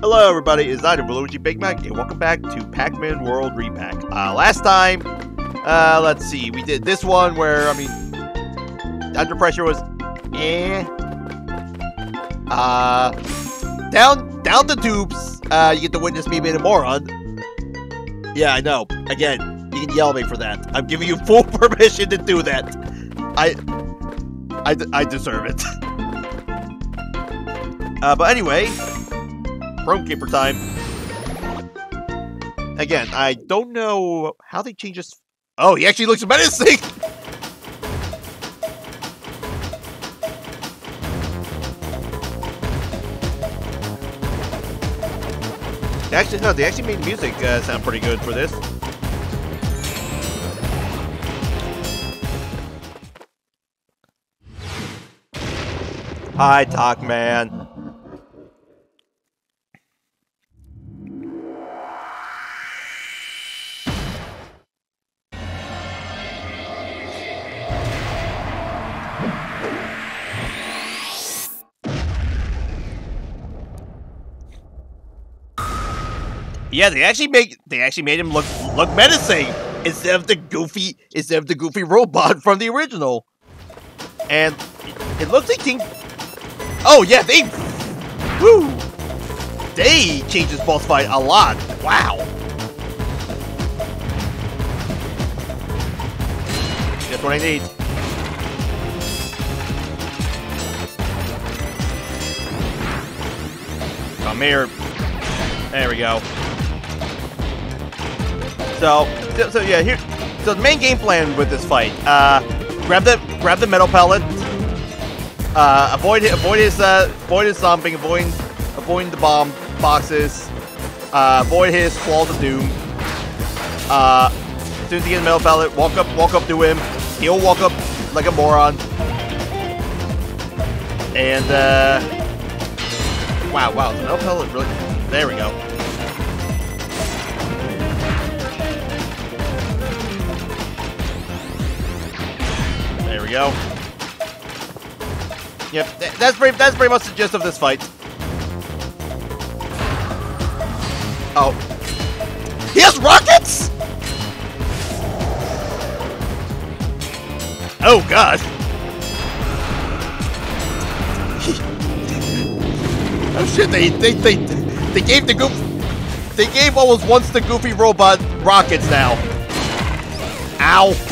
Hello, everybody. It's Willuigi Bigmak, and welcome back to Pac-Man World Re-Pac. Uh, last time, uh, let's see, we did this one where, I mean, Under Pressure was, eh. Uh, down, down the tubes, uh, you get to witness me being a moron. Yeah, I know. Again, you can yell at me for that. I'm giving you full permission to do that. I, I, I deserve it. Uh, but anyway, Chrome Keeper time. Again, I don't know how they change this. Oh, he actually looks menacing! Actually, no, they actually made music uh, sound pretty good for this. Hi, Talk Man. Yeah, they actually make they actually made him look look menacing instead of the goofy instead of the goofy robot from the original. And it looks like King. Oh yeah, they woo they changed this boss fight a lot. Wow. Just what I need. Come here. There we go. So, so yeah, here. So the main game plan with this fight, uh, grab the grab the metal pellet, uh, avoid avoid his uh, avoid his stomping, avoid avoid the bomb boxes, uh, avoid his claws of doom. Uh, as soon as you get the metal pellet, walk up walk up to him. He'll walk up like a moron. And uh, wow, wow, the metal pellet really. There we go. We go. Yep, that's pretty, that's pretty much the gist of this fight. Oh. He has rockets?! Oh, God. oh, shit, they, they, they, they gave the goof... They gave what was once the goofy robot rockets now. Ow.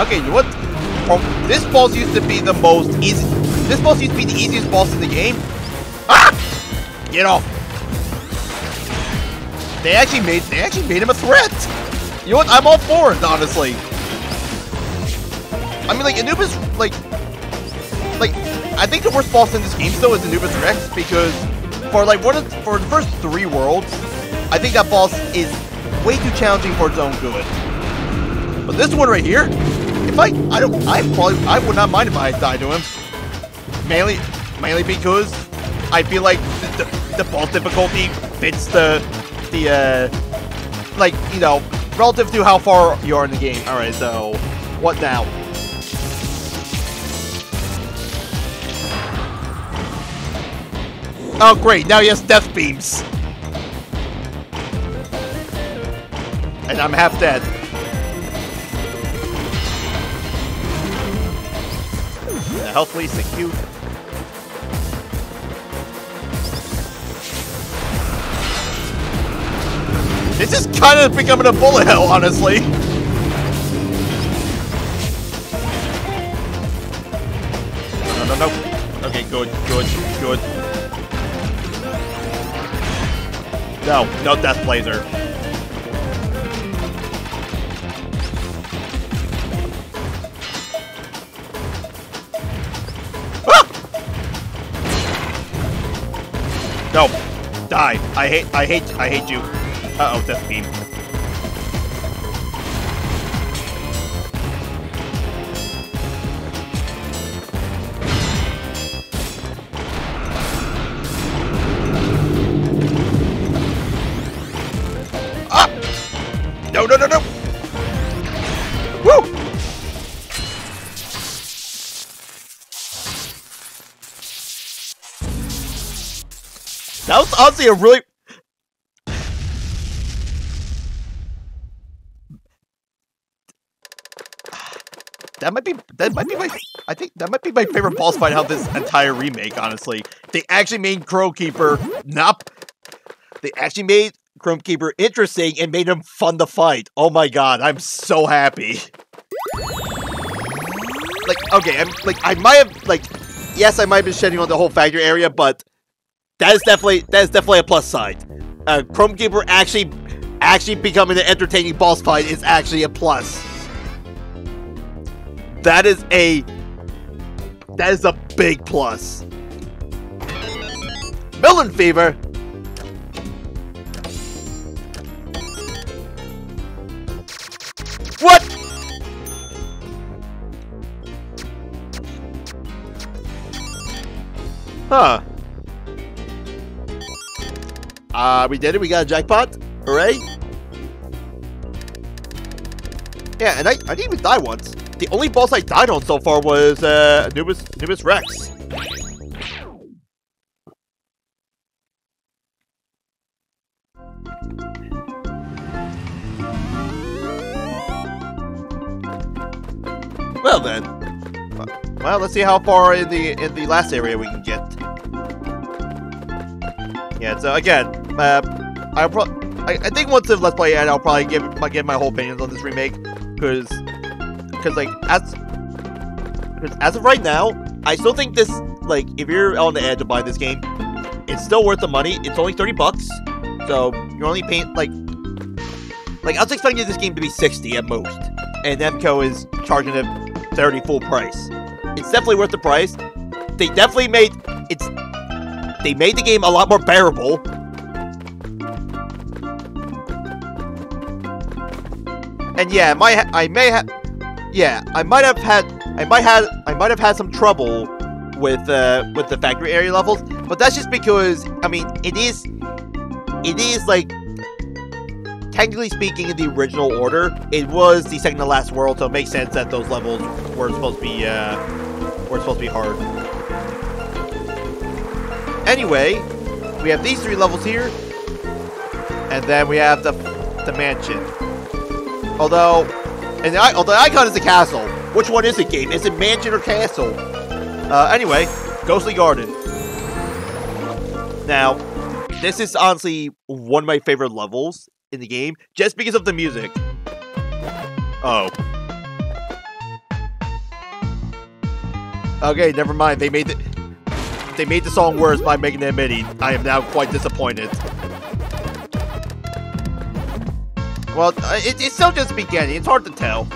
Okay, what? This boss used to be the most easy. This boss used to be the easiest boss in the game. Ah! Get off. They actually made they actually made him a threat. You know what? I'm all for it, honestly. I mean, like Anubis, like, like I think the worst boss in this game still is Anubis Rex because for like one of for the first three worlds, I think that boss is way too challenging for its own good. But this one right here, if I, I don't, I probably, I would not mind if I died to him. Mainly, mainly because I feel like the, the, boss difficulty fits the, the, uh, like, you know, relative to how far you are in the game. Alright, so, what now? Oh great, now he has death beams. And I'm half dead. The health least acute. This is kind of becoming a bullet hell, honestly. No, no, no. Okay, good, good, good. No, no death blazer. No. Die. I hate I hate I hate you. Uh-oh, death beam. A really That might be that might be my I think that might be my favorite boss fight out of this entire remake, honestly. They actually made Chrome Keeper not they actually made Chrome Keeper interesting and made him fun to fight. Oh my god, I'm so happy. Like, okay, I'm like I might have like yes, I might have been shedding on the whole factory area, but that is definitely that is definitely a plus side. Uh, Chrome Keeper actually actually becoming an entertaining boss fight is actually a plus. That is a that is a big plus. Melon fever. What? Huh. Uh, we did it. We got a jackpot. Hooray. Yeah, and I, I didn't even die once. The only boss I died on so far was uh, Anubis, Anubis Rex. Well then, well let's see how far in the in the last area we can get. Yeah, so again, uh, I, I I think once the Let's Play end, I'll probably give my give my whole opinions on this remake because because like as because as of right now, I still think this like if you're on the edge of buying this game, it's still worth the money. It's only thirty bucks, so you're only paying like like I was expecting this game to be sixty at most, and Namco is charging it thirty full price. It's definitely worth the price. They definitely made it's they made the game a lot more bearable. And yeah, my I may have yeah, I might have had I might have I might have had some trouble with uh with the factory area levels, but that's just because I mean it is it is like technically speaking in the original order, it was the second to last world, so it makes sense that those levels were supposed to be uh were supposed to be hard. Anyway, we have these three levels here, and then we have the the mansion. Although and the, oh, the icon is a castle. Which one is it, game? Is it mansion or castle? Uh, anyway, Ghostly Garden. Now, this is honestly one of my favorite levels in the game, just because of the music. Oh. Okay, never mind. They made the they made the song worse by making it MIDI. I am now quite disappointed. Well, uh, it, it's still just beginning. It's hard to tell.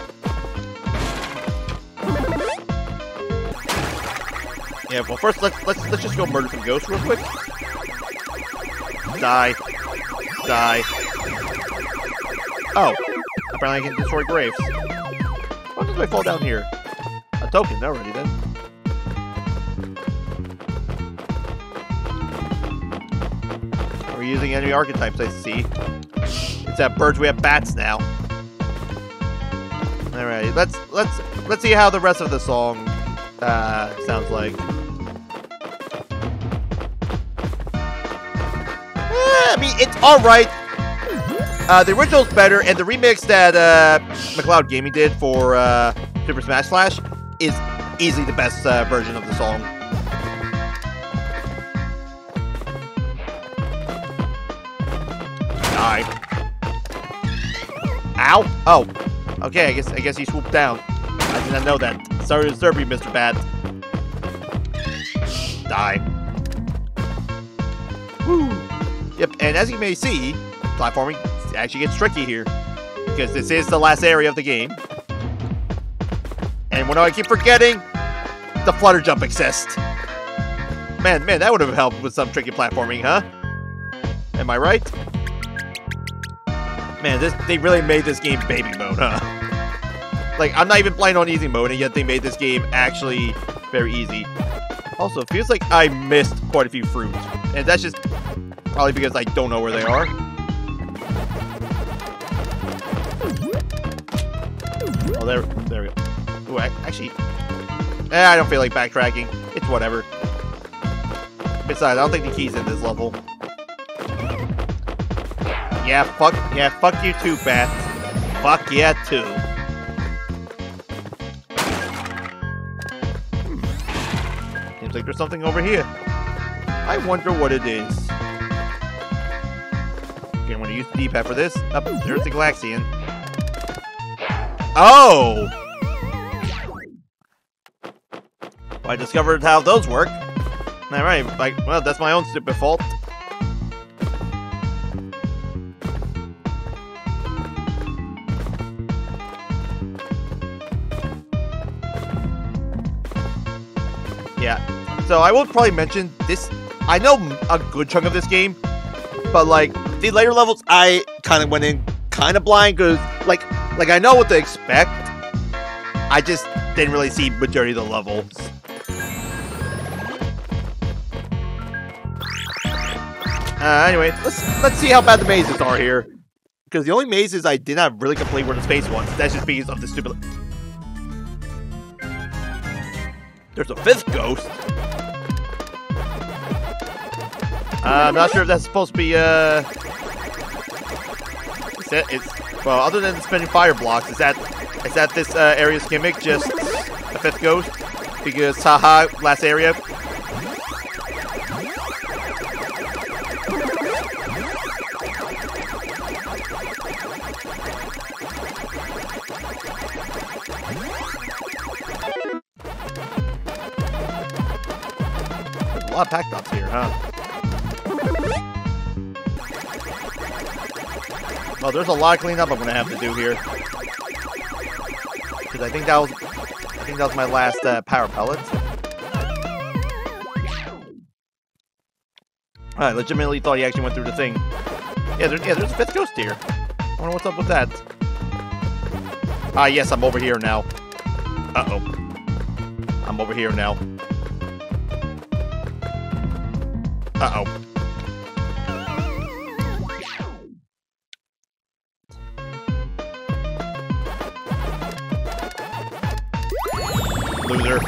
Yeah, well, first let's let's let's just go murder some ghosts real quick. Die, die. Oh, apparently I can destroy graves. Why did I fall down here? A token already then. We're using enemy archetypes, I see. Instead of birds, we have bats now. Alright, let's let's let's see how the rest of the song uh, sounds like. Eh, I mean, it's alright. Uh, the original's better, and the remix that uh, McLeod Gaming did for uh, Super Smash Flash is easily the best uh, version of the song. Die. Ow! Oh. Okay, I guess I guess he swooped down. I did not know that. Sorry to disturb you, Mr. Bat. Die. Woo! Yep, and as you may see, platforming actually gets tricky here. Because this is the last area of the game. And what do I keep forgetting? The flutter jump exists. Man, man, that would have helped with some tricky platforming, huh? Am I right? Man, this they really made this game baby mode, huh? Like, I'm not even playing on easy mode, and yet they made this game actually very easy. Also, it feels like I missed quite a few fruits. And that's just probably because I don't know where they are. Oh, there, there we go. Ooh, actually, eh, I don't feel like backtracking. It's whatever. Besides, I don't think the key's in this level. Yeah, fuck, yeah, fuck you too, Beth. Fuck yeah, too. Hmm. Seems like there's something over here. I wonder what it is. Okay, I'm gonna use the D-pad for this. Up, there's the Galaxian. Oh! I discovered how those work. Alright, like, well, that's my own stupid fault. So I will probably mention this. I know a good chunk of this game, but like the later levels, I kind of went in kind of blind because like like I know what to expect. I just didn't really see majority of the levels. Uh, anyway, let's let's see how bad the mazes are here. Because the only mazes I did not really complete were the space ones. That's just because of the stupid. There's a fifth ghost. Uh, I'm not sure if that's supposed to be, uh... Is that, it's, well, other than spinning fire blocks, is that, is that this, uh, area's gimmick just a fifth ghost? Because, haha, last area. Lot of Pac-Dots here, huh? Oh, there's a lot of cleanup I'm gonna have to do here. Because I think that was, I think that was my last uh, power pellet. I legitimately thought he actually went through the thing. Yeah, there, yeah, there's a fifth ghost here. I wonder what's up with that. Ah, yes, I'm over here now. Uh-oh. I'm over here now. Uh-oh. Loser.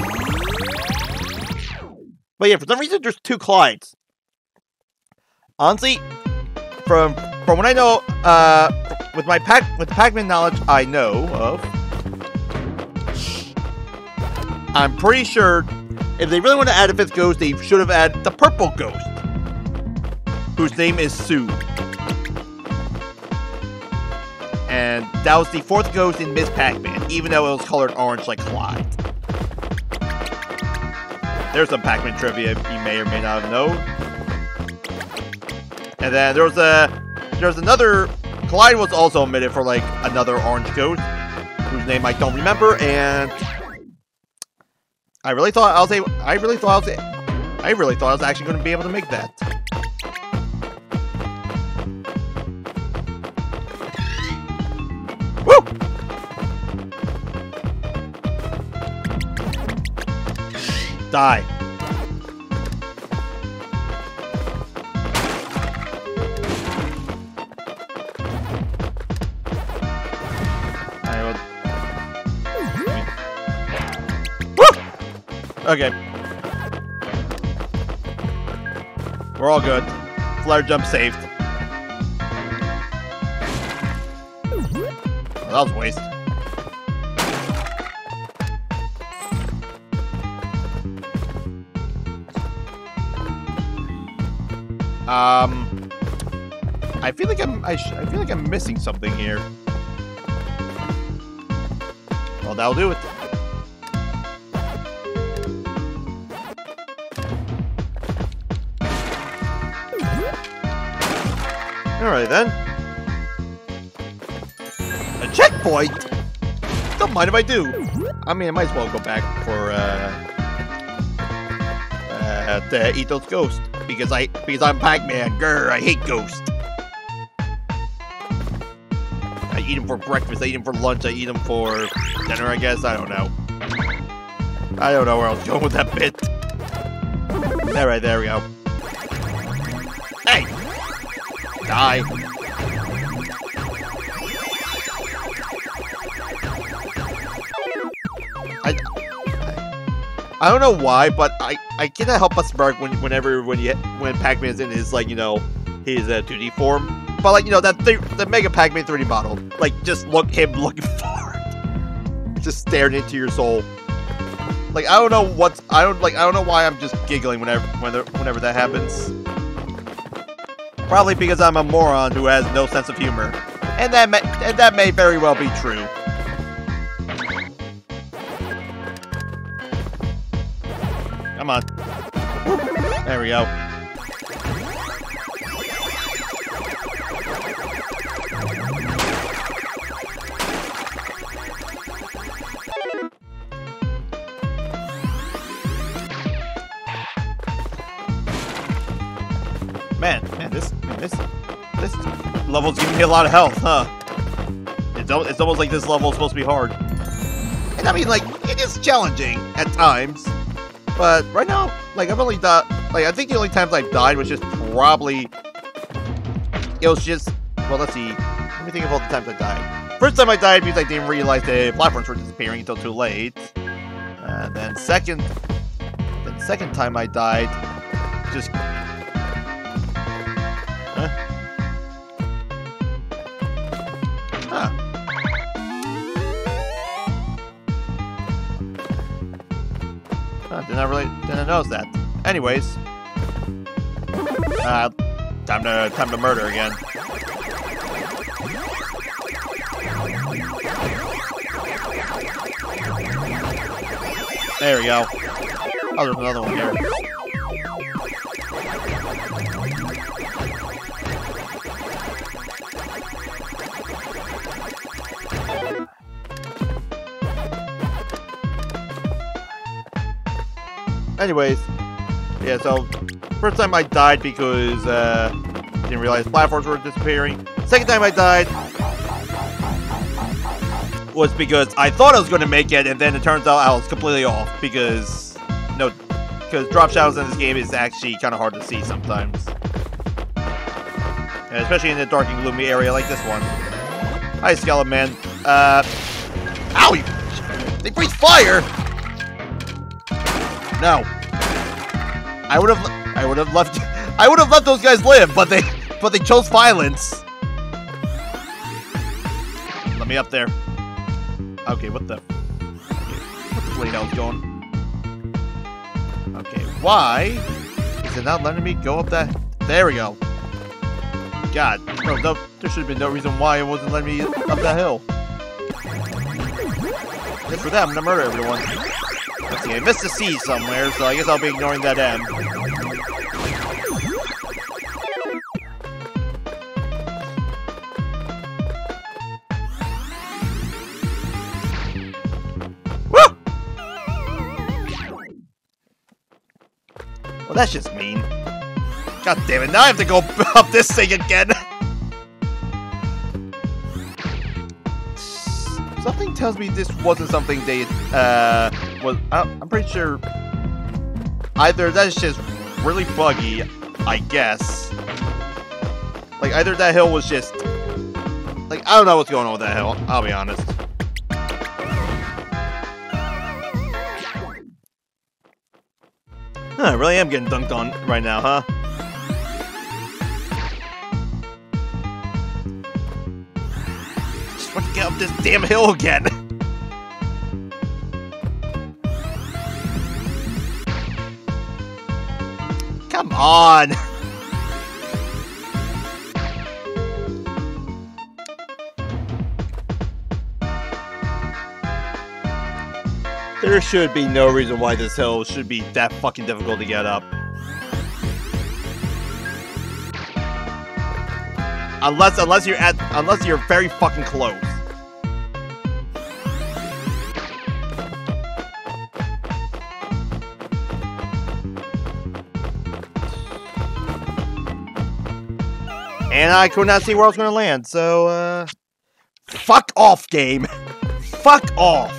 But yeah, for some reason, there's two Clydes. Honestly, from from what I know, uh, with my pack with Pac-Man knowledge I know of, I'm pretty sure if they really want to add a fifth ghost, they should have added the purple ghost, whose name is Sue. And that was the fourth ghost in Miss Pac-Man, even though it was colored orange like Clyde. There's some Pac-Man trivia you may or may not have known. And then there was a there was another Clyde was also omitted for like another orange ghost, whose name I don't remember, and I really thought I was able, I really thought I was I really thought I was actually going to be able to make that. Die. Okay. We're all good. Flare jump saved. Well, that was waste. Um, I feel like I'm I, sh- I feel like I'm missing something here. Well, that'll do it. Alright then. A checkpoint? Don't mind if I do. I mean, I might as well go back for, uh... Uh, to eat those ghosts. Because I, because I'm Pac-Man. Grr, I hate ghosts. I eat them for breakfast, I eat them for lunch, I eat them for dinner, I guess. I don't know. I don't know where I was going with that bit. Alright, there we go. Hey! Die. I don't know why, but I, I cannot help but smirk when whenever when you when Pac-Man's in his like you know his uh, 2D form but like you know that th- the Mega Pac-Man 3D model, like just look him looking forward, just staring into your soul. Like I don't know what's I don't like I don't know why I'm just giggling whenever whenever whenever that happens. Probably because I'm a moron who has no sense of humor, and that may, and that may very well be true. Come on. There we go. Man, man, this, man, this, this level's giving me a lot of health, huh? It's, it's almost like this level is supposed to be hard. And I mean, like, it is challenging at times. But right now, like, I've only died, like, I think the only times I've died was just probably, it was just, well, let's see, let me think of all the times I died. First time I died because I didn't realize the platforms were disappearing until too late. And then second, then second time I died, just Huh, did not really didn't notice that. Anyways. Uh time to time to murder again. There we go. Oh, there's another one here. Anyways, yeah, so first time I died because uh didn't realize platforms were disappearing. Second time I died was because I thought I was going to make it, and then it turns out I was completely off because no, because drop shadows in this game is actually kind of hard to see sometimes, and especially in a dark and gloomy area like this one. Hi, Skeleton Man. Uh, ow! They breathe fire. No. I would have I would have left I would have let those guys live, but they but they chose violence. Let me up there. Okay, what the What's the blade hell's going? Okay, why is it not letting me go up that there we go. God, no, no there should have been no reason why it wasn't letting me up that hill. Just for them gonna murder everyone. Let's see, I missed a C somewhere, so I guess I'll be ignoring that M. Well, that's just mean. God damn it, now I have to go up this thing again! Something tells me this wasn't something they, uh, was, I- I'm pretty sure either that's just really buggy, I guess. Like, either that hill was just, like, I don't know what's going on with that hill, I'll be honest. Huh, I really am getting dunked on right now, huh? Just want to get up this damn hill again. Come on. There should be no reason why this hill should be that fucking difficult to get up. Unless unless you're at unless you're very fucking close. And I could not see where I was gonna land, so uh Fuck off, game. Fuck off.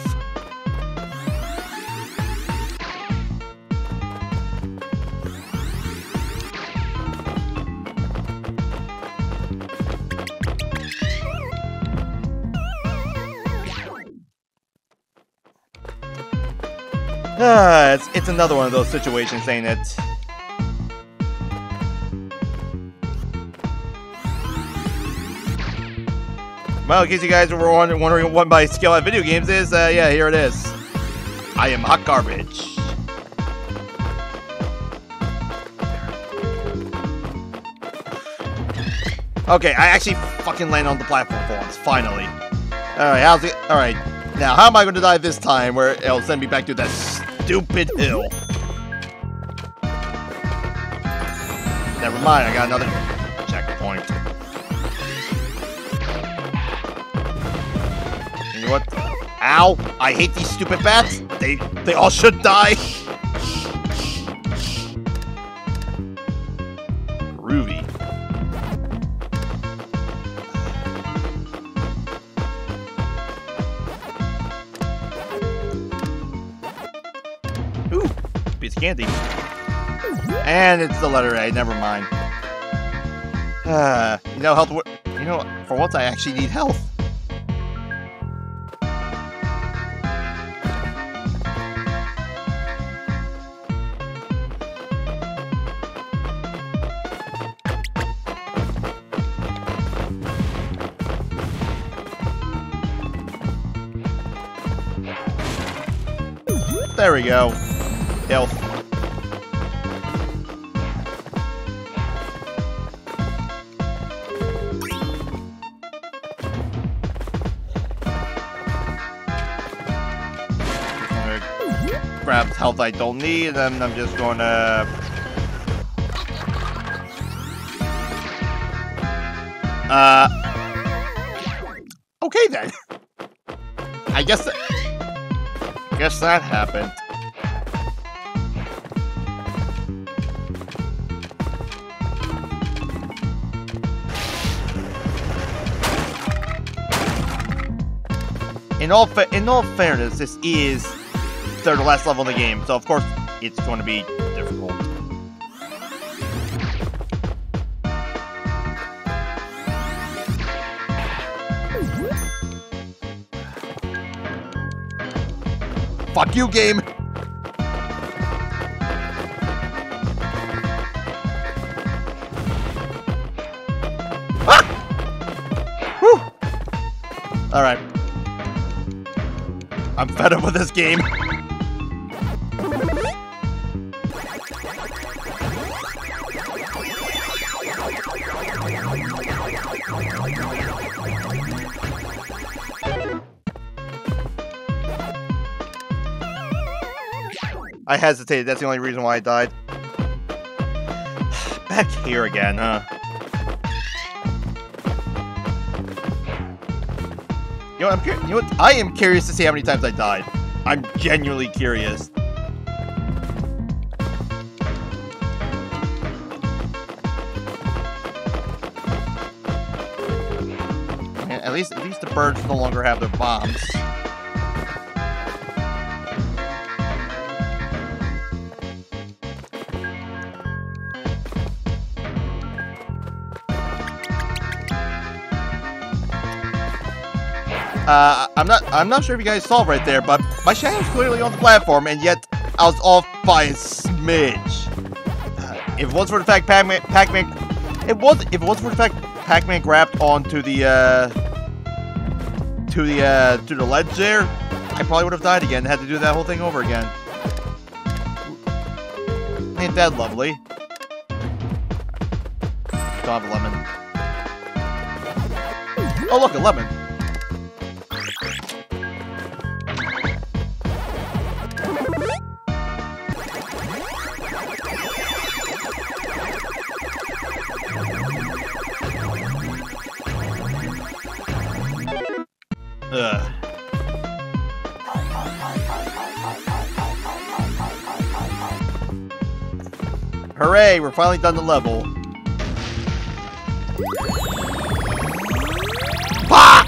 Ah, it's, it's another one of those situations, ain't it? Well, in case you guys were wondering what my skill at video games is, uh, yeah, here it is. I am hot garbage. Okay, I actually fucking landed on the platform for once, finally. Alright, how's it? Alright, now how am I going to die this time where it'll send me back to that stupid hill? Never mind, I got another checkpoint. Know what? Ow! I hate these stupid bats! They they all should die! Groovy. Ooh, piece of candy. And it's the letter A, never mind. Uh, you know, health. You know, for once I actually need health. There we go. Health. Grab health I don't need, and I'm just gonna... Uh... That happened. In all in all fairness, this is third last level in the game, so of course it's going to be Fuck you, game! Ah! Whew! Alright. I'm fed up with this game. I hesitated. That's the only reason why I died. Back here again, huh? You know, I'm you know what? I am curious to see how many times I died. I'm genuinely curious. At least, at least the birds no longer have their bombs. Uh, I'm not. I'm not sure if you guys saw right there, but my shadow was clearly on the platform, and yet I was off by a smidge. Uh, if it was for the fact Pac-Man, Pac-Man, it was. If it was for the fact Pac-Man grabbed onto the uh, to the uh, to the ledge there, I probably would have died again. Had to do that whole thing over again. Ain't that lovely? Don't have a lemon. Oh look, a lemon. We're finally done the level. Ah!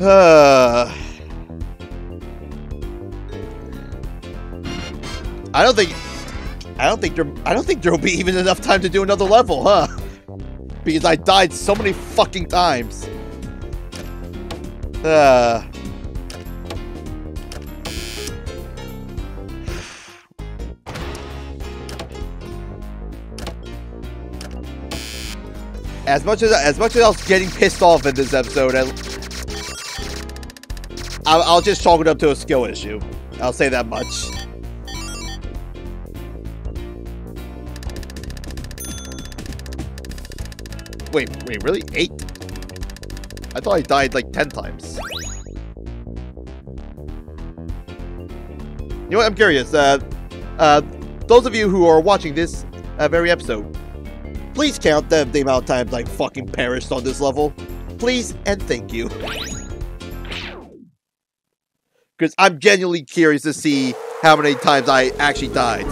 Uh, I don't think I don't think there I don't think there'll be even enough time to do another level, huh? Because I died so many fucking times. Uh as much as as much as I was getting pissed off in this episode, I, I'll, I'll just chalk it up to a skill issue. I'll say that much. Wait, wait, really? Eight? I thought I died like ten times. You know what? I'm curious. Uh, uh, those of you who are watching this uh, very episode, please count the, the amount of times I fucking perished on this level. Please and thank you. Because I'm genuinely curious to see how many times I actually died.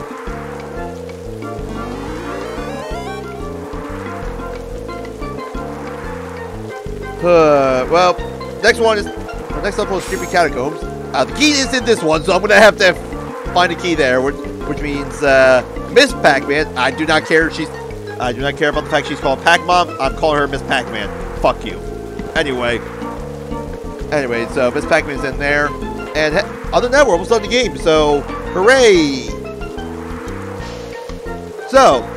Uh, well, next one is next level is Creepy Catacombs. Uh, the key is in this one, so I'm gonna have to find a key there, which, which means uh, Miss Pac-Man. I do not care. if She's I do not care about the fact she's called Pac-Mom. I'm calling her Miss Pac-Man. Fuck you. Anyway, anyway, so Miss Pac-Man's in there, and other than that, we're almost done the game. So hooray! So,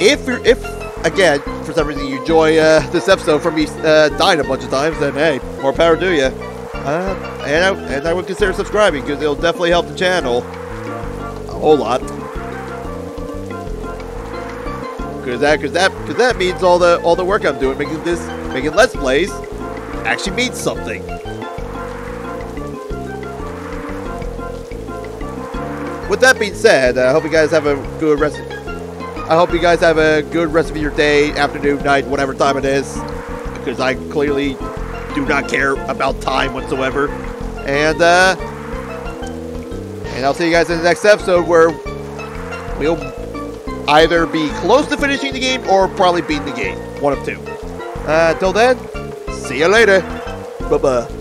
if you're if again for some reason you enjoy uh, this episode from me uh, dying a bunch of times, then hey, more power to you. Uh, and, I, and I would consider subscribing because it'll definitely help the channel a whole lot. Because that, because that, because that means all the all the work I'm doing making this making let's plays actually means something. With that being said, I hope you guys have a good rest. I hope you guys have a good rest of your day, afternoon, night, whatever time it is. Because I clearly do not care about time whatsoever. And, uh, and I'll see you guys in the next episode where we'll either be close to finishing the game or probably beating the game. One of two. Uh, till then, see you later. Bye-bye.